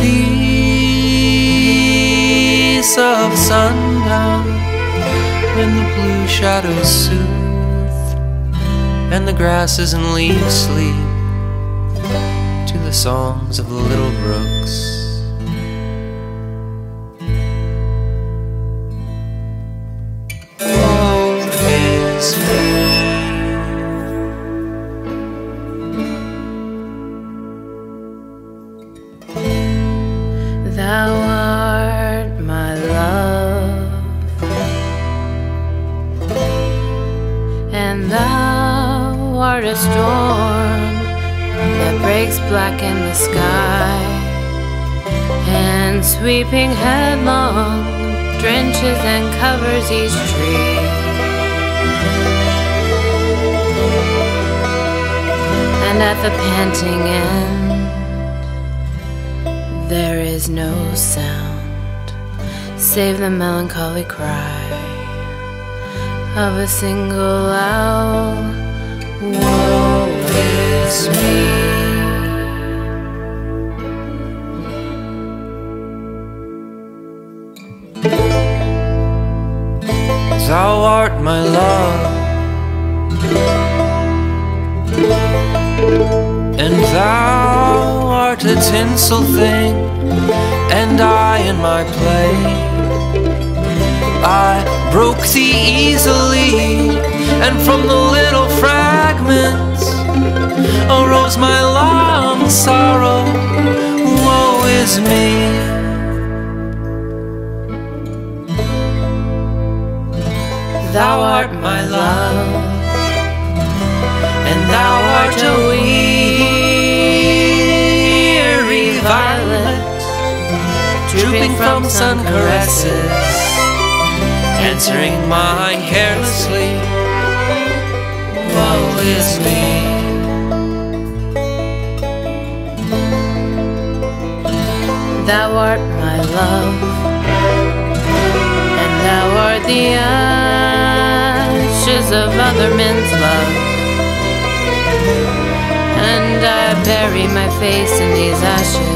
peace of sundown when the blue shadows soothe and the grasses and leaves sleep to the songs of the little brooks. And thou art a storm that breaks black in the sky and sweeping headlong drenches and covers each tree. And at the panting end, there is no sound save the melancholy cry of a single owl. Woe is me. Thou art my love, and thou art a tinsel thing, and I in my play. I broke thee easily, and from the little fragments arose my long sorrow. Woe is me. Thou art my love, and thou art a weary violet, drooping from sun caresses, answering mine carelessly. Woe is me. Thou art my love, and thou art the ashes of other men's love. And I bury my face in these ashes,